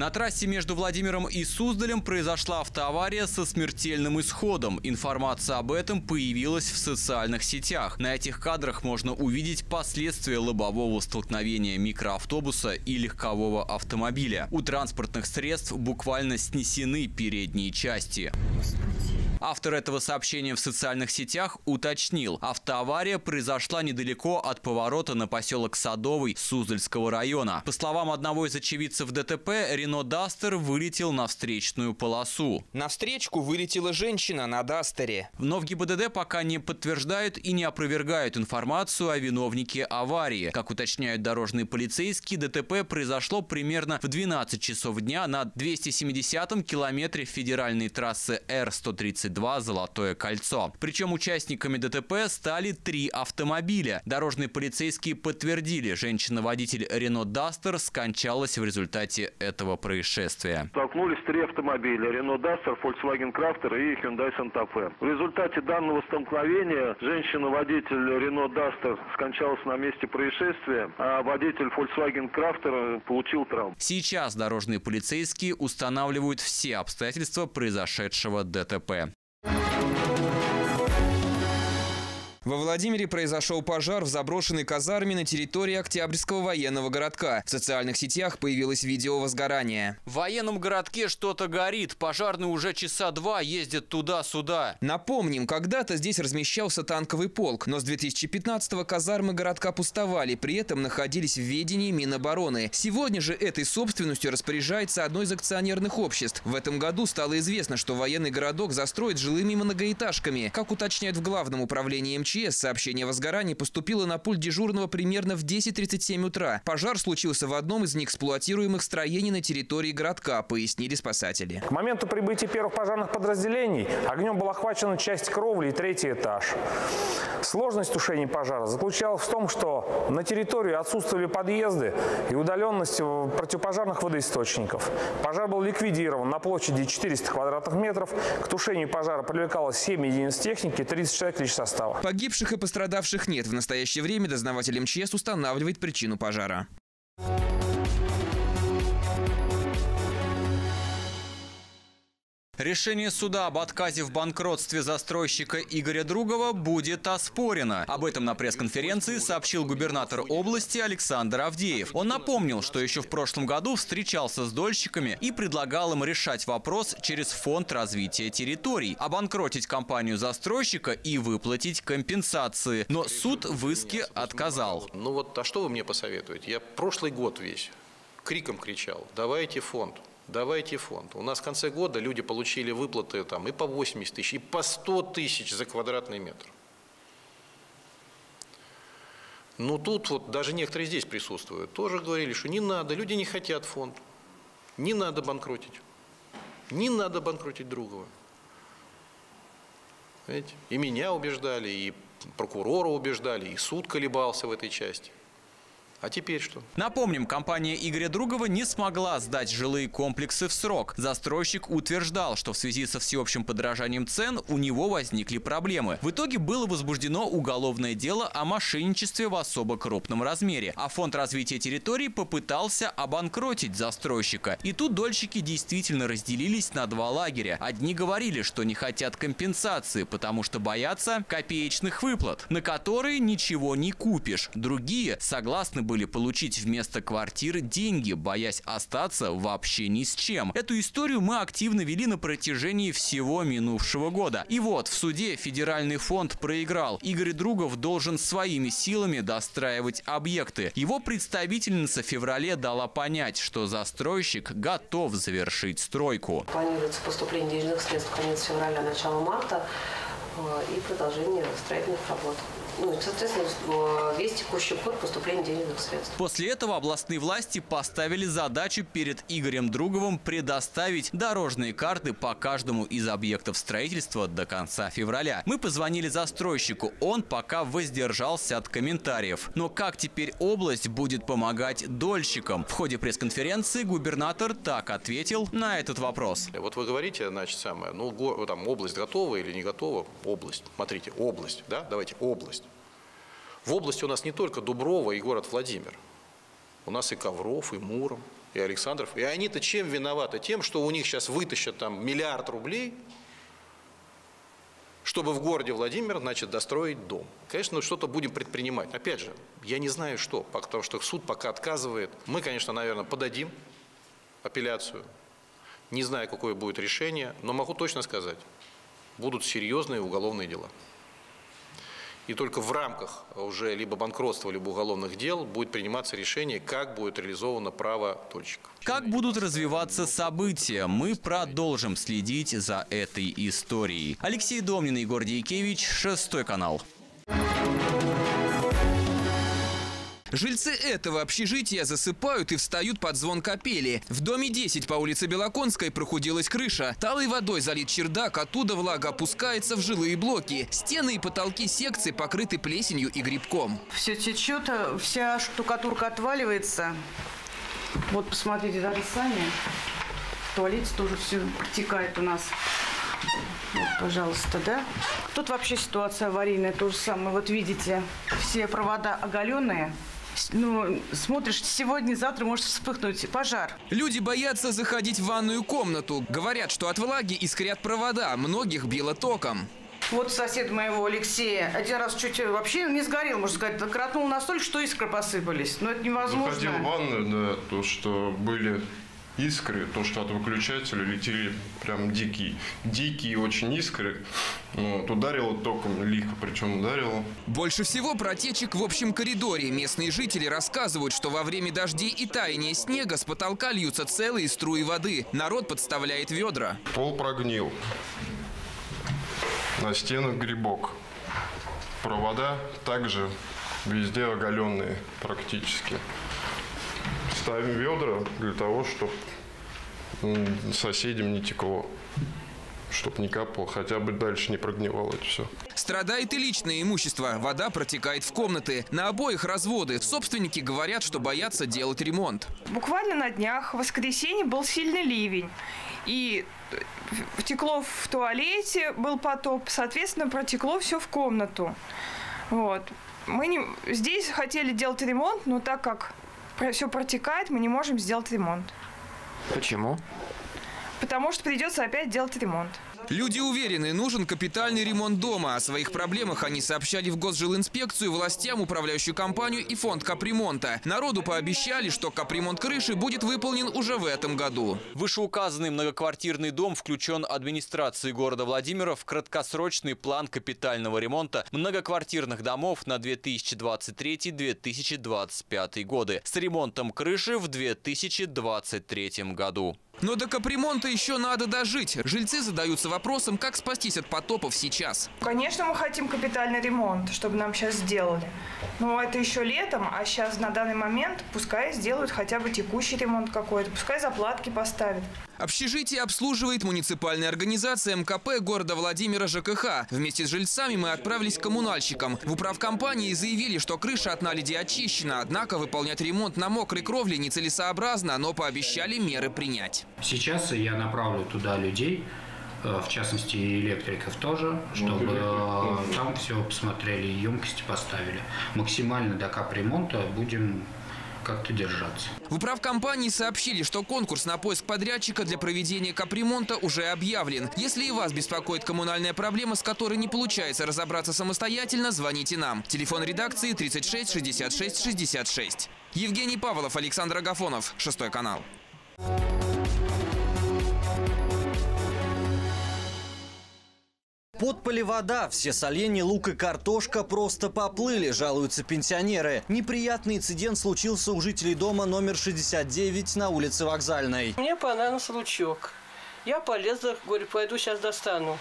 На трассе между Владимиром и Суздалем произошла автоавария со смертельным исходом. Информация об этом появилась в социальных сетях. На этих кадрах можно увидеть последствия лобового столкновения микроавтобуса и легкового автомобиля. У транспортных средств буквально снесены передние части. Автор этого сообщения в социальных сетях уточнил, автоавария произошла недалеко от поворота на поселок Садовый Суздальского района. По словам одного из очевидцев ДТП, Рено Дастер вылетел на встречную полосу. На встречку вылетела женщина на Дастере. Но в ГИБДД пока не подтверждают и не опровергают информацию о виновнике аварии. Как уточняют дорожные полицейские, ДТП произошло примерно в 12 часов дня на 270-м километре федеральной трассы Р-132 22 «Золотое кольцо». Причем участниками ДТП стали три автомобиля. Дорожные полицейские подтвердили, женщина-водитель Рено Дастер скончалась в результате этого происшествия. Столкнулись три автомобиля. Рено Дастер, Volkswagen Crafter и Hyundai Santa Fe. В результате данного столкновения женщина-водитель Рено Дастер скончалась на месте происшествия, а водитель Volkswagen Crafter получил травму. Сейчас дорожные полицейские устанавливают все обстоятельства произошедшего ДТП. Во Владимире произошел пожар в заброшенной казарме на территории Октябрьского военного городка. В социальных сетях появилось видео возгорания. В военном городке что-то горит. Пожарные уже часа два ездят туда-сюда. Напомним, когда-то здесь размещался танковый полк, но с 2015-го казармы городка пустовали, при этом находились в ведении Минобороны. Сегодня же этой собственностью распоряжается одно из акционерных обществ. В этом году стало известно, что военный городок застроит жилыми многоэтажками. Как уточняют в Главном управлении МЧС, МЧС сообщение о возгорании поступило на пульт дежурного примерно в 10.37 утра. Пожар случился в одном из неэксплуатируемых строений на территории городка, пояснили спасатели. К моменту прибытия первых пожарных подразделений огнем была охвачена часть кровли и третий этаж. Сложность тушения пожара заключалась в том, что на территории отсутствовали подъезды и удаленность противопожарных водоисточников. Пожар был ликвидирован на площади 400 квадратных метров. К тушению пожара привлекалось 7 единиц техники, 30 человек лишь состава. Погибших и пострадавших нет. В настоящее время дознаватель МЧС устанавливает причину пожара. Решение суда об отказе в банкротстве застройщика Игоря Другова будет оспорено. Об этом на пресс-конференции сообщил губернатор области Александр Авдеев. Он напомнил, что еще в прошлом году встречался с дольщиками и предлагал им решать вопрос через Фонд развития территорий, обанкротить компанию застройщика и выплатить компенсации. Но суд в иске отказал. Ну вот, а что вы мне посоветуете? Я прошлый год весь криком кричал, давайте фонд давайте фонд. У нас в конце года люди получили выплаты там и по 80 тысяч, и по 100 тысяч за квадратный метр. Ну тут вот даже некоторые здесь присутствуют, тоже говорили, что не надо, люди не хотят фонд, не надо банкротить, не надо банкротить другого. Знаете? И меня убеждали, и прокурора убеждали, и суд колебался в этой части. А теперь что? Напомним, компания Игоря Другова не смогла сдать жилые комплексы в срок. Застройщик утверждал, что в связи со всеобщим подорожанием цен у него возникли проблемы. В итоге было возбуждено уголовное дело о мошенничестве в особо крупном размере. А Фонд развития территорий попытался обанкротить застройщика. И тут дольщики действительно разделились на два лагеря. Одни говорили, что не хотят компенсации, потому что боятся копеечных выплат, на которые ничего не купишь. Другие согласны были получить вместо квартиры деньги, боясь остаться вообще ни с чем. Эту историю мы активно вели на протяжении всего минувшего года. И вот, в суде федеральный фонд проиграл. Игорь Другов должен своими силами достраивать объекты. Его представительница в феврале дала понять, что застройщик готов завершить стройку. Планируется поступление денежных средств конец февраля, начало марта э, и продолжение строительных работ ну, соответственно, весь текущий год поступления денежных средств. После этого областные власти поставили задачу перед Игорем Друговым предоставить дорожные карты по каждому из объектов строительства до конца февраля. Мы позвонили застройщику, он пока воздержался от комментариев. Но как теперь область будет помогать дольщикам? В ходе пресс-конференции губернатор так ответил на этот вопрос. Вот вы говорите, значит, самое, ну, там область готова или не готова? Область. Смотрите, область, да? Давайте, область. В области у нас не только Дуброва и город Владимир. У нас и Ковров, и Муром. и Александров. И они-то чем виноваты? Тем, что у них сейчас вытащат там миллиард рублей, чтобы в городе Владимир, значит, достроить дом. Конечно, ну, что-то будем предпринимать. Опять же, я не знаю что, потому что суд пока отказывает. Мы, конечно, наверное, подадим апелляцию. Не знаю, какое будет решение, но могу точно сказать, будут серьезные уголовные дела. И только в рамках уже либо банкротства, либо уголовных дел будет приниматься решение, как будет реализовано право точек. Как будут развиваться события, мы продолжим следить за этой историей. Алексей Домнин, Егор Дейкевич, Шестой канал. Жильцы этого общежития засыпают и встают под звон капели. В доме 10 по улице Белоконской прохудилась крыша. Талой водой залит чердак, оттуда влага опускается в жилые блоки. Стены и потолки секций покрыты плесенью и грибком. Все течет, а вся штукатурка отваливается. Вот посмотрите даже сами. В туалете тоже все протекает у нас. Вот, пожалуйста, да. Тут вообще ситуация аварийная, то же самое. Вот видите, все провода оголенные ну, смотришь, сегодня-завтра может вспыхнуть пожар. Люди боятся заходить в ванную комнату. Говорят, что от влаги искрят провода, многих било током. Вот сосед моего Алексея один раз чуть вообще не сгорел, можно сказать, кротнул настолько, что искры посыпались. Но это невозможно. Заходил в ванную, да, то, что были искры, то, что от выключателя летели прям дикие, дикие очень искры. Ну, вот, ударило током лихо, причем ударило. Больше всего протечек в общем коридоре. Местные жители рассказывают, что во время дождей и таяния снега с потолка льются целые струи воды. Народ подставляет ведра. Пол прогнил. На стенах грибок. Провода также везде оголенные практически ставим ведра для того, чтобы соседям не текло чтобы не капало, хотя бы дальше не прогнивало это все. Страдает и личное имущество. Вода протекает в комнаты. На обоих разводы. Собственники говорят, что боятся делать ремонт. Буквально на днях, в воскресенье, был сильный ливень. И текло в туалете, был потоп, соответственно, протекло все в комнату. Вот. Мы не... здесь хотели делать ремонт, но так как все протекает, мы не можем сделать ремонт. Почему? Потому что придется опять делать ремонт. Люди уверены, нужен капитальный ремонт дома. О своих проблемах они сообщали в госжилинспекцию, властям, управляющую компанию и фонд капремонта. Народу пообещали, что капремонт крыши будет выполнен уже в этом году. Вышеуказанный многоквартирный дом включен администрацией города Владимира в краткосрочный план капитального ремонта многоквартирных домов на 2023-2025 годы с ремонтом крыши в 2023 году. Но до капремонта еще надо дожить. Жильцы задаются вопросом, как спастись от потопов сейчас. Конечно, мы хотим капитальный ремонт, чтобы нам сейчас сделали. Но это еще летом, а сейчас на данный момент пускай сделают хотя бы текущий ремонт какой-то, пускай заплатки поставят. Общежитие обслуживает муниципальная организация МКП города Владимира ЖКХ. Вместе с жильцами мы отправились к коммунальщикам. В управкомпании заявили, что крыша от наледи очищена, однако выполнять ремонт на мокрой кровле нецелесообразно, но пообещали меры принять. Сейчас я направлю туда людей, э, в частности электриков тоже, чтобы э, там все посмотрели, емкости поставили. Максимально до капремонта будем как-то держаться. В управкомпании сообщили, что конкурс на поиск подрядчика для проведения капремонта уже объявлен. Если и вас беспокоит коммунальная проблема, с которой не получается разобраться самостоятельно, звоните нам. Телефон редакции 36 66 66. Евгений Павлов, Александр Агафонов, Шестой канал. Подполе вода, все соленья, лук и картошка просто поплыли, жалуются пенсионеры. Неприятный инцидент случился у жителей дома номер 69 на улице Вокзальной. Мне понравился лучок. Я полезла, говорю, пойду сейчас достану.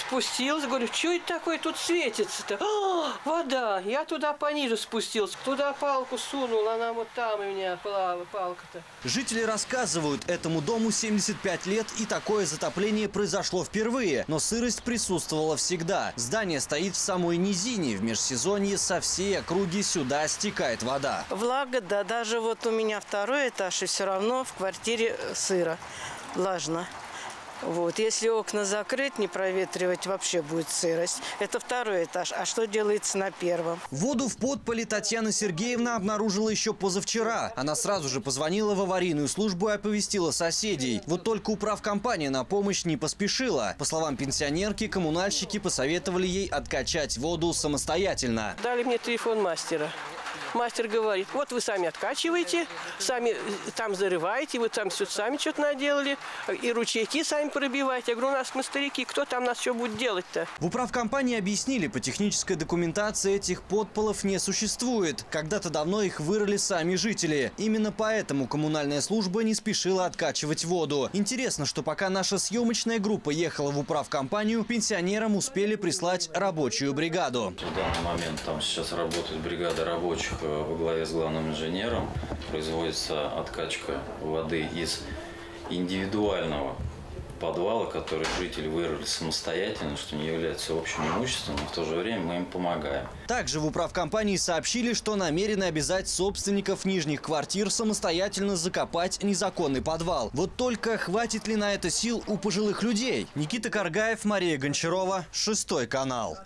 Спустилась, говорю, что это такое тут светится-то? А, вода! Я туда пониже спустился, туда палку сунул, она вот там у меня плава, палка-то. Жители рассказывают, этому дому 75 лет и такое затопление произошло впервые. Но сырость присутствовала всегда. Здание стоит в самой низине. В межсезонье со всей округи сюда стекает вода. Влага, да, даже вот у меня второй этаж, и все равно в квартире сыро, влажно. Вот. Если окна закрыть, не проветривать, вообще будет сырость. Это второй этаж. А что делается на первом? Воду в подполе Татьяна Сергеевна обнаружила еще позавчера. Она сразу же позвонила в аварийную службу и оповестила соседей. Вот только управкомпания на помощь не поспешила. По словам пенсионерки, коммунальщики посоветовали ей откачать воду самостоятельно. Дали мне телефон мастера. Мастер говорит, вот вы сами откачиваете, сами э, там зарываете, вы там все сами что-то наделали, и ручейки сами пробиваете. Я говорю, у нас мы старики, кто там нас что будет делать-то? В управкомпании объяснили, по технической документации этих подполов не существует. Когда-то давно их вырыли сами жители. Именно поэтому коммунальная служба не спешила откачивать воду. Интересно, что пока наша съемочная группа ехала в управкомпанию, пенсионерам успели прислать рабочую бригаду. В данный момент там сейчас работает бригада рабочих во главе с главным инженером. Производится откачка воды из индивидуального подвала, который жители вырыли самостоятельно, что не является общим имуществом, но в то же время мы им помогаем. Также в управкомпании сообщили, что намерены обязать собственников нижних квартир самостоятельно закопать незаконный подвал. Вот только хватит ли на это сил у пожилых людей? Никита Каргаев, Мария Гончарова, Шестой канал.